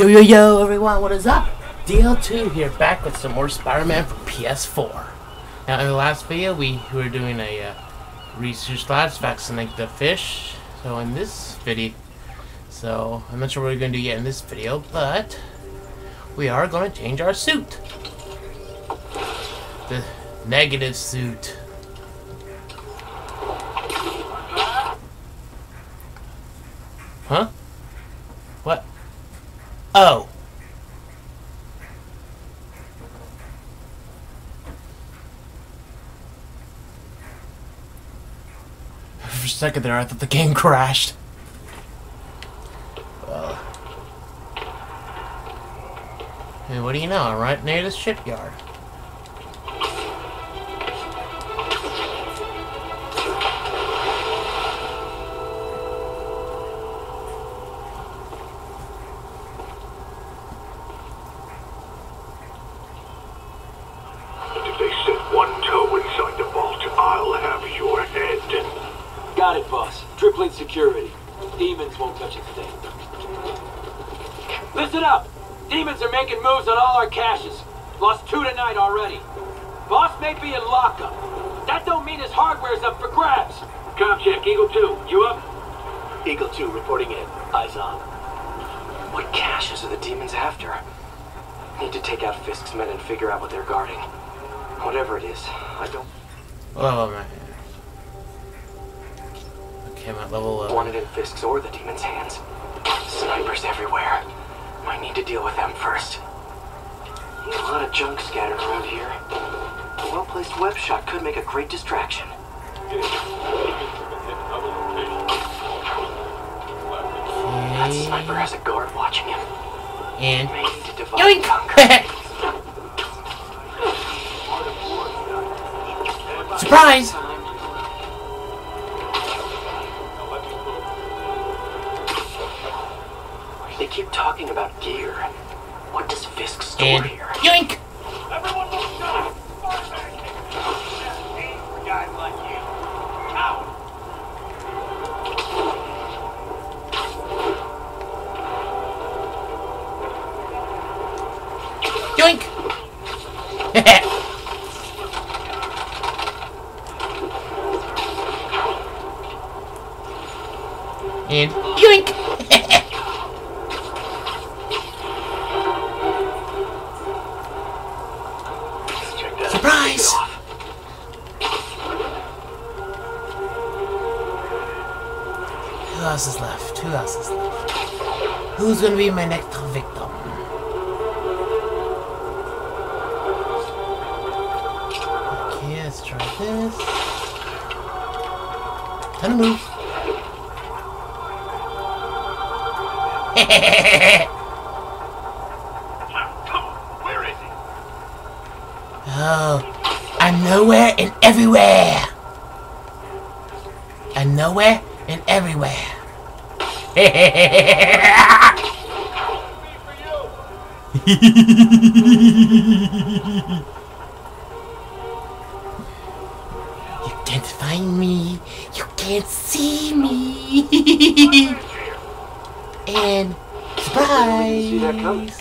Yo, yo, yo, everyone, what is up? DL2 here, back with some more Spider-Man for PS4. Now, in the last video, we were doing a uh, research labs, vaccinate the fish. So, in this video, so, I'm not sure what we're going to do yet in this video, but we are going to change our suit. The negative suit. Huh? What? Oh. For a second there, I thought the game crashed. Well. Hey, what do you know? I'm right near the shipyard. Got it, boss. Tripling security. Demons won't touch a thing. Listen up! Demons are making moves on all our caches. Lost two tonight already. Boss may be in lockup. That don't mean his hardware's up for grabs. Com check, Eagle 2. You up? Eagle 2 reporting in. Eyes on. What caches are the demons after? Need to take out Fisk's men and figure out what they're guarding. Whatever it is, I don't Oh, man. Okay, I'm at level want it in Fisk's or the demons' hands. Snipers everywhere. Might need to deal with them first. A lot of junk scattered around here. A well-placed web shot could make a great distraction. That sniper has a guard watching him. And May need to divide and yoink! Surprise! This. Time to move. Where is he? Oh, I'm nowhere and everywhere. I'm nowhere and everywhere. Can't see me. and surprise. See that coming?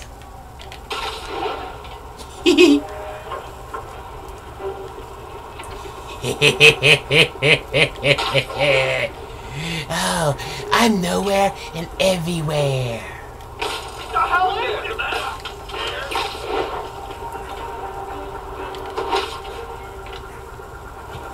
oh, I'm nowhere and everywhere.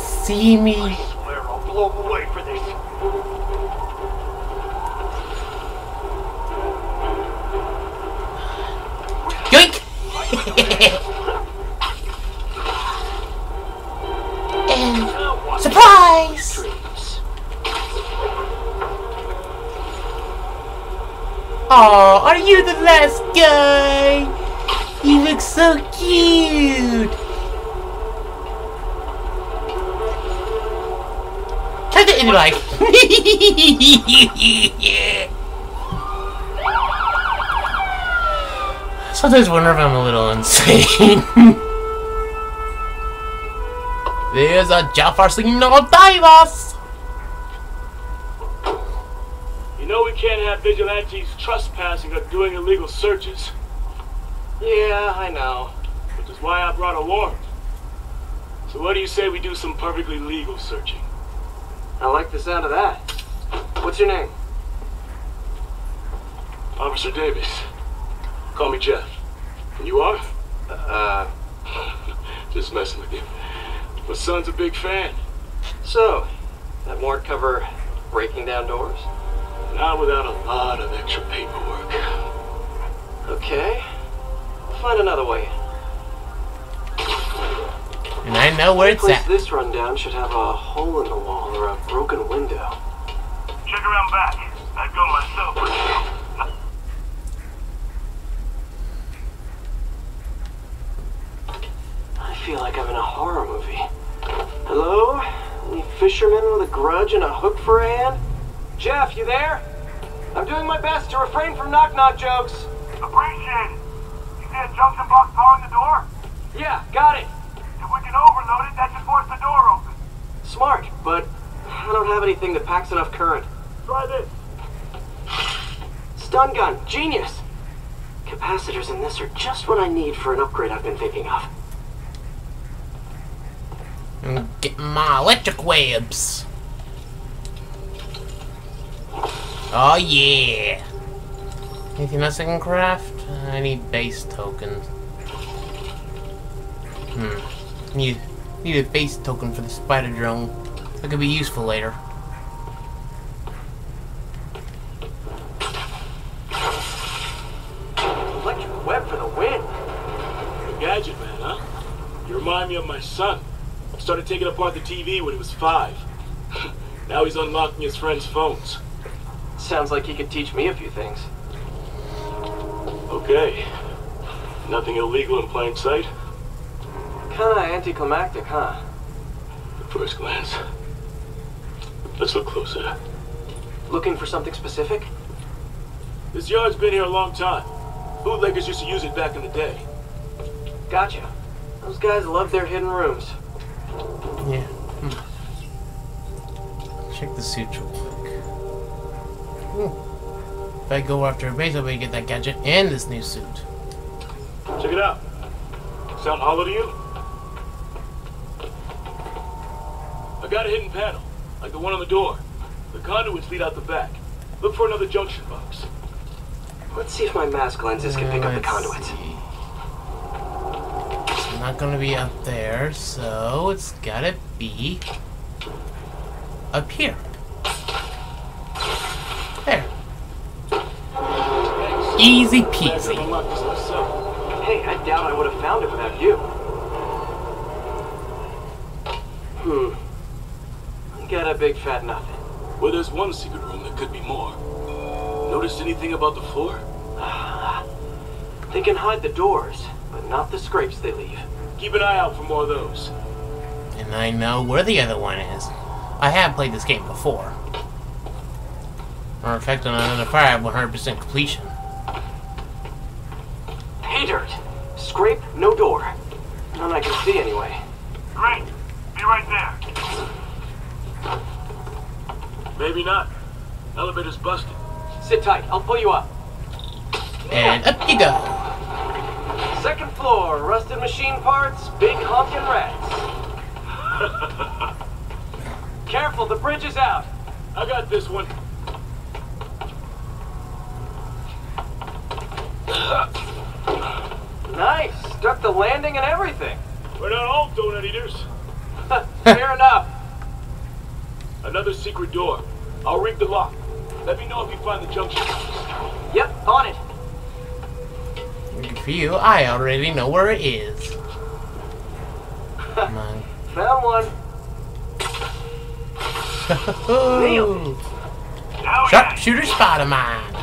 see me. I swear I'll blow him away for this. Yoink! and surprise! Oh, are you the last guy? You look so cute. Try to be like. Sometimes I wonder if I'm a little insane. There's a Jafar singing no divas. You know we can't have vigilantes trespassing or doing illegal searches, Yeah, I know. which is why I brought a warrant. So what do you say we do some perfectly legal searching? I like the sound of that. What's your name? Officer Davis. Call me Jeff. And you are? Uh, Just messing with you. My son's a big fan. so, that warrant cover breaking down doors? Not without a lot of extra paperwork. Okay. We'll find another way. And I know where it's place at. this rundown should have a hole in the wall or a broken window. Check around back. I'd go myself. I feel like I'm in a horror movie. Hello? Any fisherman with a grudge and a hook for a hand? Jeff, you there? I'm doing my best to refrain from knock-knock jokes. Appreciate it. You see a junction box powering the door? Yeah, got it. If we can overload it, that should force the door open. Smart, but I don't have anything that packs enough current. Try this. Stun gun, genius! Capacitors in this are just what I need for an upgrade I've been thinking of. And Get my electric webs. Oh yeah. Anything else I can craft? I need base tokens. Hmm. Need need a base token for the spider drone. That could be useful later. Electric web for the win. A gadget man, huh? You remind me of my son. Started taking apart the TV when he was five. now he's unlocking his friends' phones. Sounds like he could teach me a few things. Okay. Nothing illegal in plain sight? Kinda anticlimactic, huh? At first glance. Let's look closer. Looking for something specific? This yard's been here a long time. Bootleggers used to use it back in the day. Gotcha. Those guys love their hidden rooms. Yeah. Hmm. Check the suit real quick. Ooh. If I go after a base, I'll be able to get that gadget and this new suit. Check it out. Sound hollow to you? I got a hidden panel, like the one on the door. The conduits lead out the back. Look for another junction box. Let's see if my mask lenses can pick up the Let's conduits. see. It's not gonna be up there, so it's gotta be up here. There. Easy peasy. unlock this myself. Hey, I doubt I would have found it without you. Hmm. Got a big fat nothing. Well, there's one secret room that could be more. Notice anything about the floor? They can hide the doors, but not the scrapes they leave. Keep an eye out for more of those. And I know where the other one is. I have played this game before. Or in fact, on another fire, I have 100% completion. Pay dirt. Scrape, no door. None I can see anyway. Great. Be right there. Maybe not. Elevator's busted. Sit tight, I'll pull you up. And up you go. Second floor, rusted machine parts, big honkin' rats. Careful, the bridge is out. I got this one. Nice, stuck the landing and everything. We're not all donut eaters. Fair enough. Another secret door. I'll rig the lock. Let me know if you find the junction. Yep, on it. Good for you. I already know where it is. Come on. Found one. Ooh. Sharpshooter Spider-Man.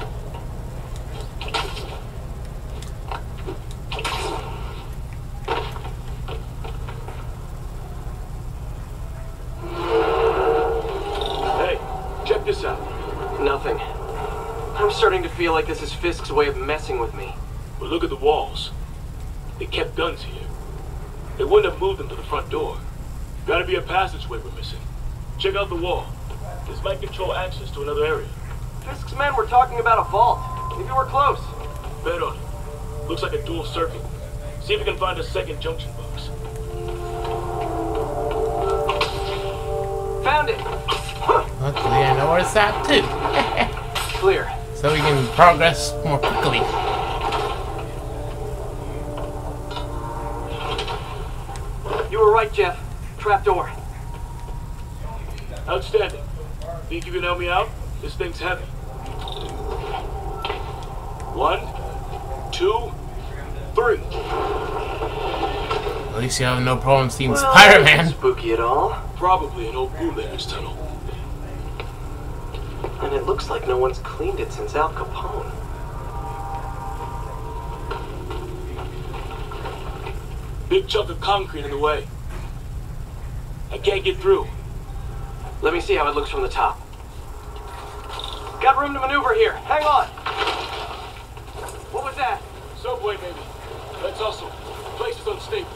Hey, check this out. Nothing. I'm starting to feel like this is Fisk's way of messing with me. But look at the walls. They kept guns here. They wouldn't have moved them to the front door. Gotta be a passageway we're missing. Check out the wall. This might control access to another area. Fisk's men were talking about a vault. Maybe we're close. Bet on it. Looks like a dual circuit. See if we can find a second junction box. Found it. Luckily, I know where it's at too. Clear. So we can progress more quickly. You were right, Jeff. Trapdoor. Outstanding. Think you can help me out? This thing's heavy. One, two, three. At least you have no problem seeing Well, Spider-Man. Spooky at all. Probably an old bootlegger's tunnel. And it looks like no one's cleaned it since Al Capone. Big chunk of concrete in the way. I can't get through. Let me see how it looks from the top. Got room to maneuver here. Hang on. What was that? Subway, baby. Let's hustle. Place is unstable.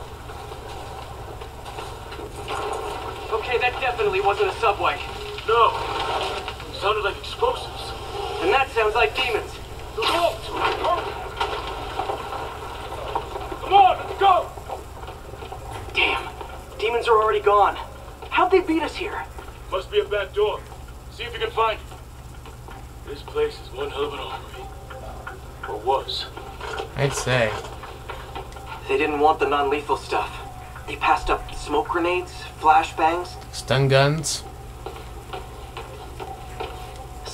Okay, that definitely wasn't a subway. No. Sounded like explosives. And that sounds like demons. The vault! Come on, let's go! Damn. Demons are already gone. How'd they beat us here? Must be a back door. See if you can find it. This place is one hell of an armory. Or was. I'd say. They didn't want the non-lethal stuff. They passed up smoke grenades, flashbangs, Stun guns.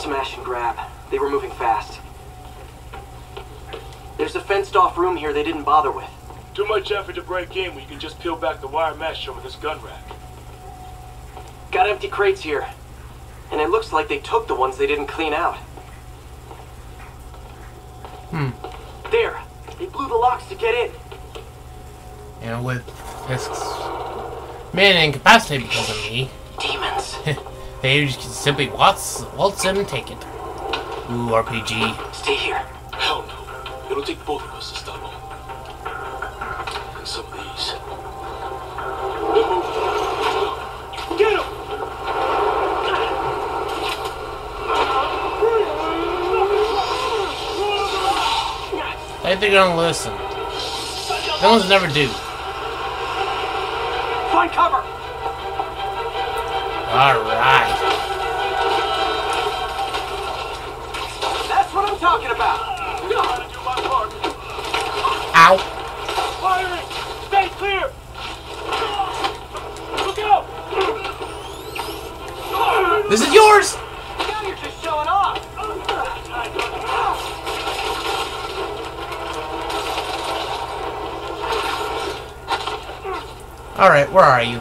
Smash and grab. They were moving fast. There's a fenced-off room here they didn't bother with. Too much effort to break in when you can just peel back the wire mesh over this gun rack. Got empty crates here. And it looks like they took the ones they didn't clean out. Hmm. There. They blew the locks to get in. You know, with Fisk's man incapacitated because of me, They just simply waltz, waltz in and take it. Ooh, RPG. Stay here. Hell no. It'll take both of us to stop them. And some of these. Get him! I think they're gonna listen. No one's never do. Find cover. Alright. Talking about. Ow. Firing! Stay clear! Look out! This is yours! Now you're just showing off. Alright, where are you?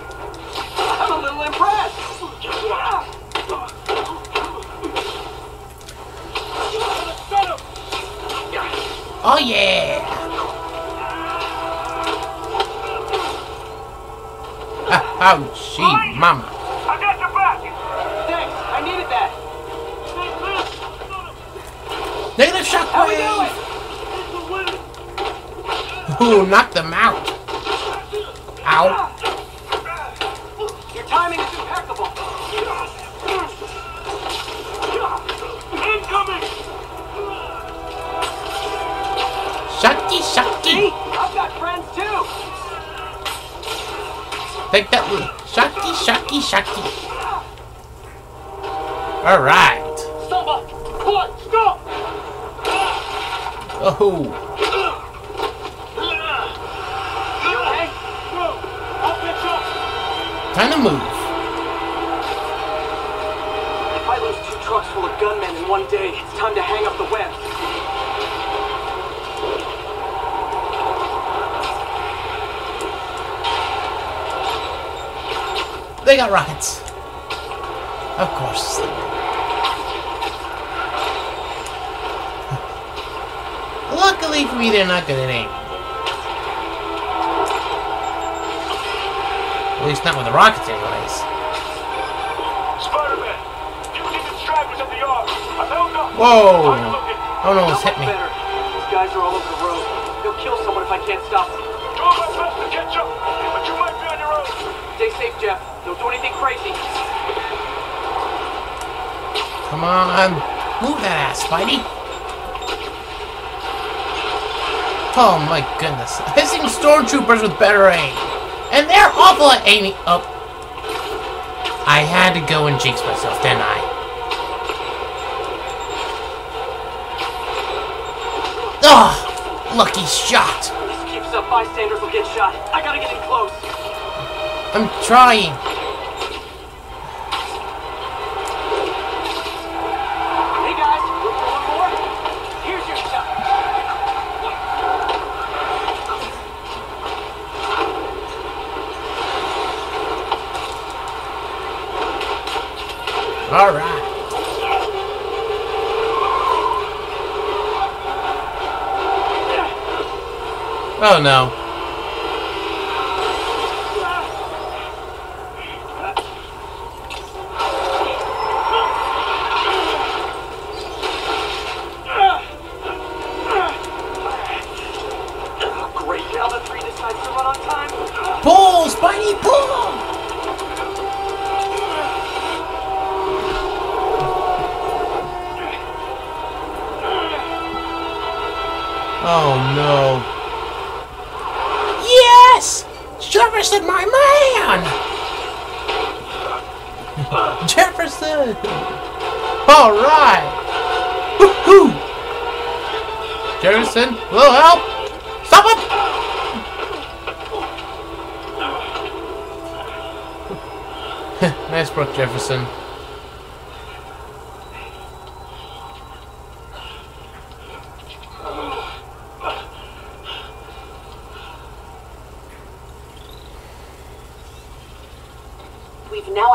Oh, she, mama. I got your back! Thanks. I needed that. Stay clear! Negative How we shockwave! doing? Ooh, knocked them out. Ow. Take that little shucky, shucky, shucky. Alright. It! Stop! Oh? Time to move. If I lose two trucks full of gunmen in one day, it's time to hang up the web. They got rockets. Of course. Luckily for me, they're not good at aim. At least not with the rockets, anyways. Spider-Man! You see the stragglers at the yard. I found them. Whoa! How you looking? Oh no, it's hit me. Better. These guys are all over the road. They'll kill someone if I can't stop them. Doing my best to catch up, but you might be on your own. Stay safe, Jeff. Don't do anything crazy. Come on. Move that ass, Spidey. Oh my goodness. Seen stormtroopers with better aim. And they're awful at aiming up. I had to go and jinx myself, didn't I? Oh, lucky shot. This keeps up, bystanders will get shot. I gotta get. I'm trying. Hey guys, look for one more. Here's your shot. All right. Oh no. Man! Jefferson! Alright! Woohoo! Jefferson, little help! Stop him! nice Brooke Jefferson. We've now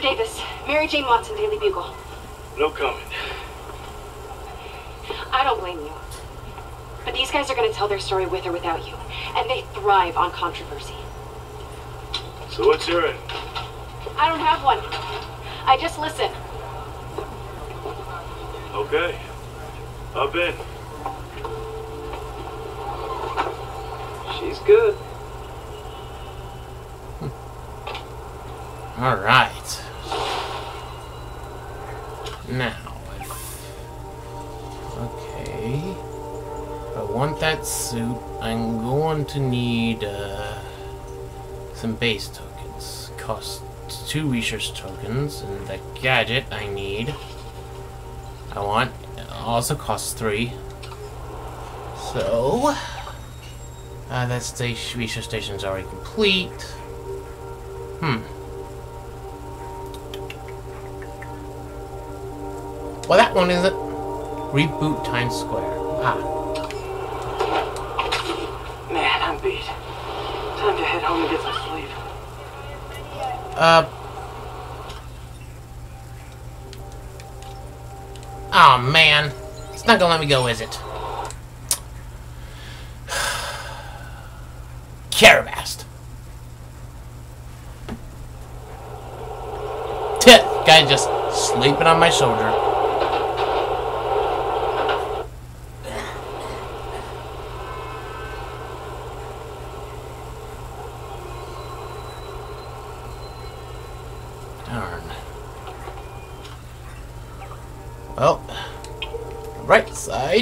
Officer Davis, Mary Jane Watson, Daily Bugle. No comment. I don't blame you. But these guys are going to tell their story with or without you, and they thrive on controversy. So what's your end? I don't have one. I just listen. Okay. Up in. She's good. Alright. Now, suit, I'm going to need, uh, some base tokens. Cost two research tokens, and the gadget I need, I want, also costs three. So, uh, that station, research station's already complete. Hmm. Well, that one isn't. Reboot Times Square. Ah. Beat. Time to head home and get some sleep. Uh. Oh man. It's not gonna let me go, is it? Carabast. Guy just sleeping on my shoulder.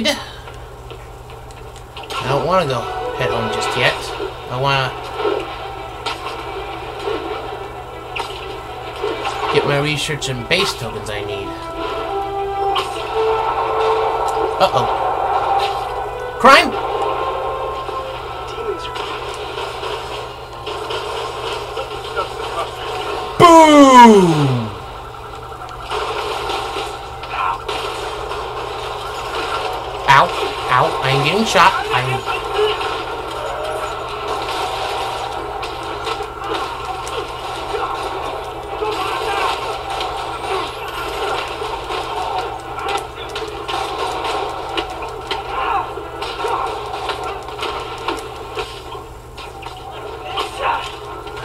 I don't want to go head home just yet. I want to get my research and base tokens I need. Uh-oh. Crime? Boom! Ow, ow, I am getting shot. I am...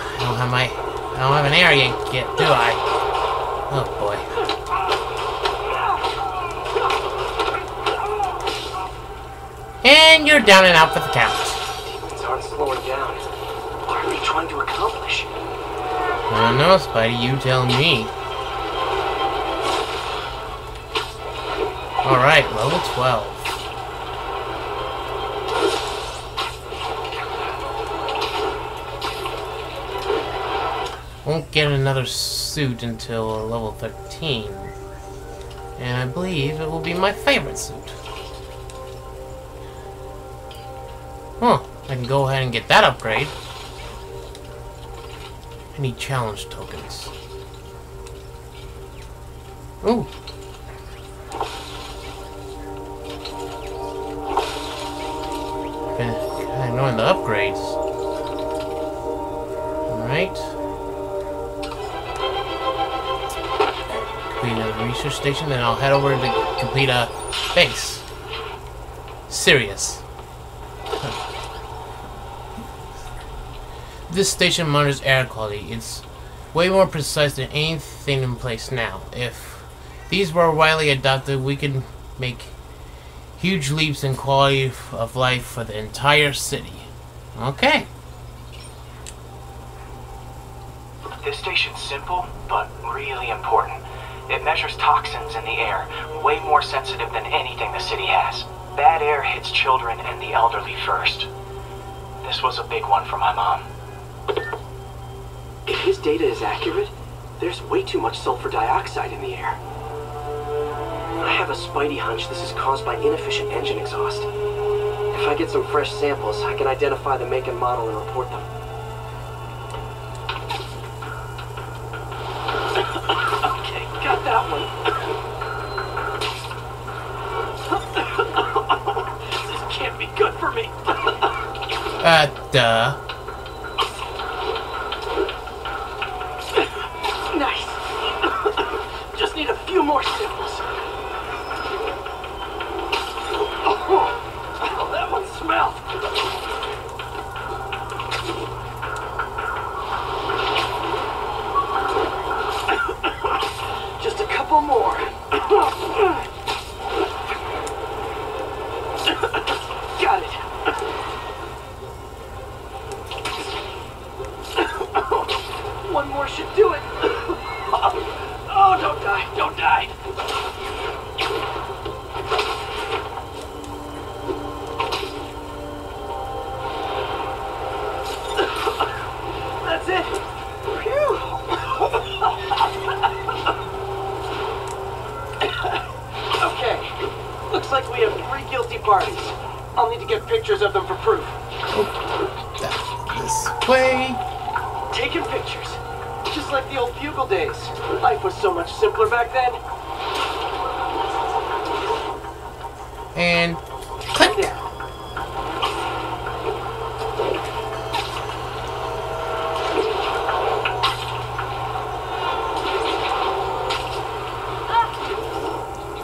I don't have my... I don't have an area yet, do I? Oh boy. Down and out for the count. demons aren't slowing down. What are they trying to accomplish? I don't know, Spidey, you tell me. Alright, level 12. Won't get another suit until level 13. And I believe it will be my favorite suit. I can go ahead and get that upgrade. I need challenge tokens. Ooh. Kind of knowing the upgrades. Alright. Complete a research station, then I'll head over to complete a base. Serious. This station monitors air quality. It's way more precise than anything in place now. If these were widely adopted, we could make huge leaps in quality of life for the entire city. Okay. This station's simple, but really important. It measures toxins in the air, way more sensitive than anything the city has. Bad air hits children and the elderly first. This was a big one for my mom. If his data is accurate, there's way too much sulfur dioxide in the air. I have a spidey hunch this is caused by inefficient engine exhaust. If I get some fresh samples, I can identify the make and model and report them. Okay, got that one. this can't be good for me. Uh, duh. Nice. Just need a few more samples. Oh, that one smells. Just a couple more. Got it. One more should do it. Oh, don't die, don't die. That's it. Phew. okay. Looks like we have three guilty parties. I'll need to get pictures of them for proof. That, this way. Taking pictures. Just like the old bugle days. Life was much back then. And Come click. down.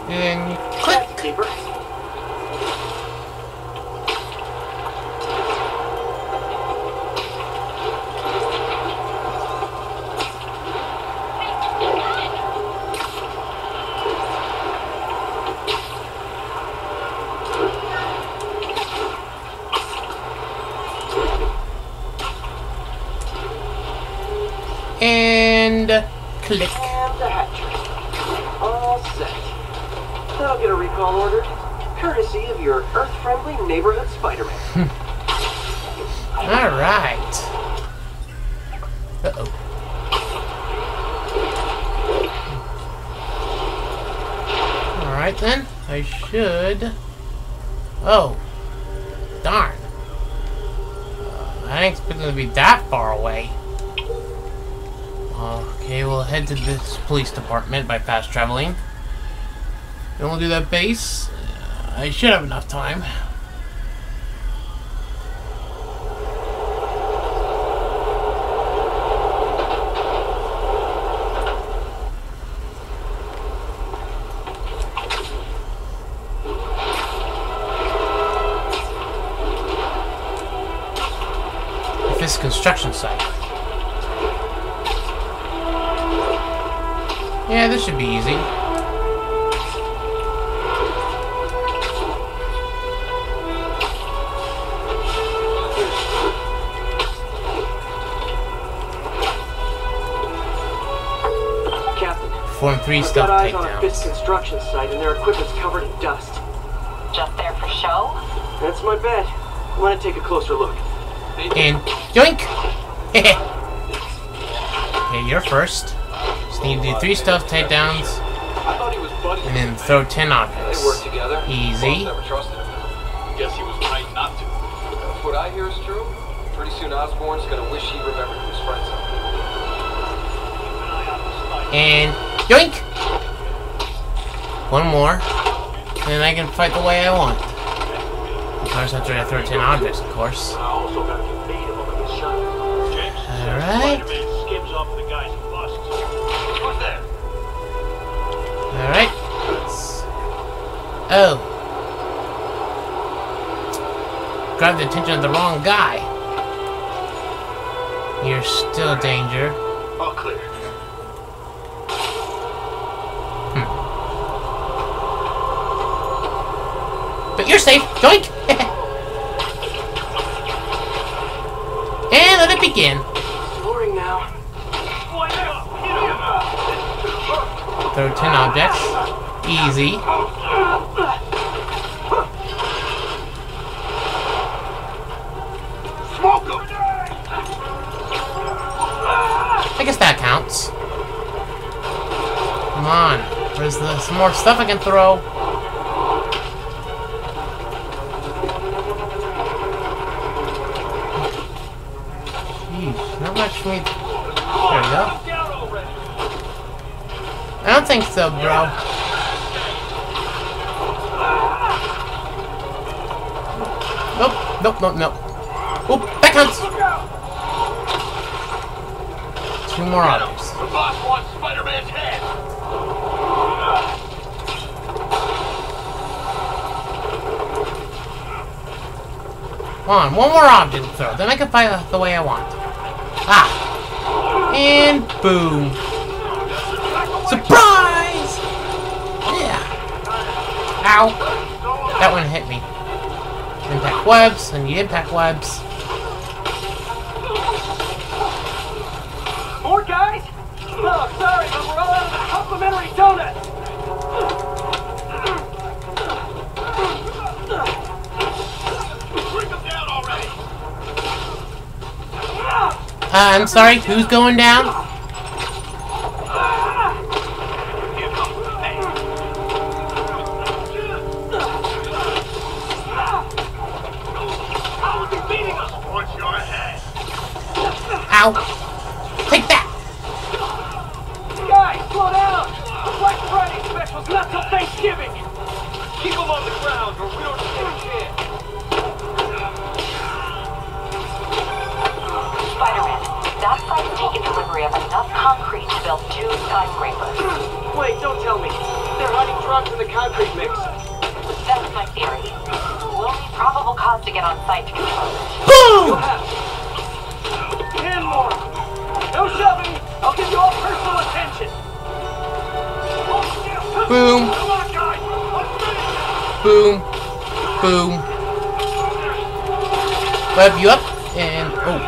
And click. That's deeper. And click. And the hatchery. All set. That'll get a recall ordered. Courtesy of your Earth-friendly neighborhood Spider-Man. Alright. Uh-oh. Alright then. I should... Oh. Darn. Uh, I didn't expect them to be that far away. Okay, we'll head to this police department by fast traveling. Then we'll do that base. Uh, I should have enough time. This construction site. Yeah, this should be easy. Captain, Form 3 I've stealth got eyes on a Fisk construction site and their equipment's covered in dust. Just there for show? That's my bet. I want to take a closer look. And yoink! okay, you're first. Just need to do three stuff, takedowns I thought he was buddies. and then throw 10 They objects. work together. Easy. Boss never trusted him. Guess he was right not to. If what I hear is true, pretty soon Osborn's gonna wish he remembered who his friends are. And yoink! One more. And I can fight the way I want. Of course, after I throw 10 objects, of course. That? Alright. Let's... Oh. Grab the attention of the wrong guy. You're still danger. All clear. Hmm. But you're safe. Joink! and let it begin. Throw 10 objects. Easy. I guess that counts. Come on. Where's the some more stuff I can throw? Jeez, not much for me. There we go. Down already! I don't think so, bro. Nope, nope, nope, nope. Oop, counts. Two more others. The boss wants Spider-Man's head! Come on, one more object to throw. Then I can fight the way I want. Ah. And boom. Surprise! Yeah. Ow. That one hit me. Impact webs, and you impact webs. More guys? Oh, sorry, but we're all out of the complimentary donut. Bring him down already! Uh, I'm sorry, who's going down? Ow. Take that! Guys, slow down. Black Friday special's not till Thanksgiving. Keep him on the ground or we don't stand a chance. Spider-Man, that site's taken delivery of enough concrete to build two skyscrapers. Wait, don't tell me. They're hiding drugs in the concrete mix. That's my theory. We'll need probable cause to get on site to confirm it. Boom! No shoving. I'll give you all personal attention. Boom. Boom. Boom. Web you up, and oh.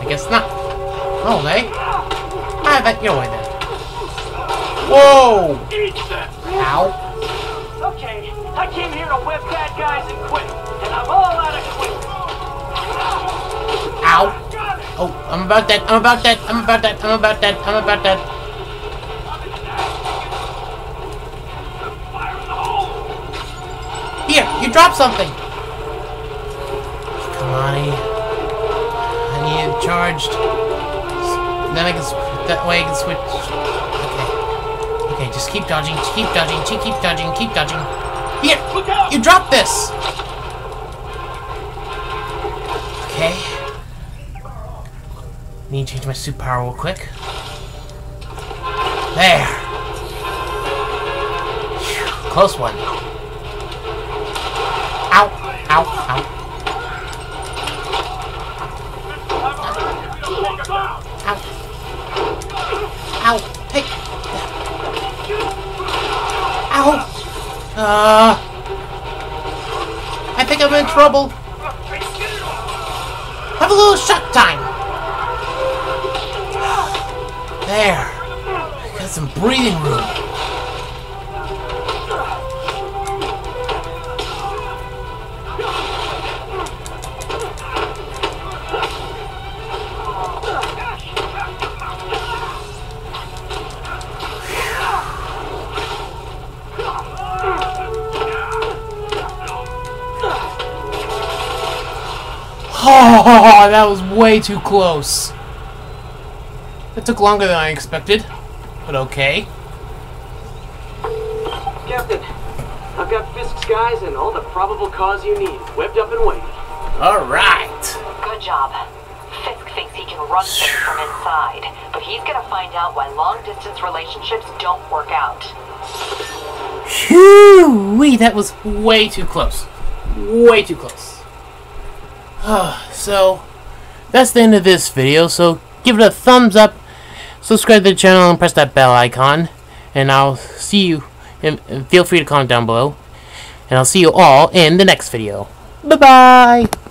I guess not. Oh, they? Ah, that your way then. Whoa! Ow. I'm about that. I'm about that. I'm about that. I'm about that. I'm about that. Here, you dropped something. Come on, I need it charged. Then I can, that way I can switch. Okay. Okay, just keep dodging, just keep dodging, keep keep dodging, keep dodging. Here, you dropped this. Okay. Need to change my suit power real quick. There. Close one. Ow, ow, ow. Ow. Ow. Hey. Ow. Uh. I think I'm in trouble. Have a little shot time. There. Got some breathing room. Oh, that was way too close. It took longer than I expected, but okay. Captain, I've got Fisk's guys and all the probable cause you need, webbed up and waiting. All right. Good job. Fisk thinks he can run things from inside, but he's gonna find out why long-distance relationships don't work out. Phew, wee, that was way too close. Way too close. so, that's the end of this video. So, give it a thumbs up, subscribe to the channel, and press that bell icon. And I'll see you, and, feel free to comment down below. And I'll see you all in the next video. Bye-bye!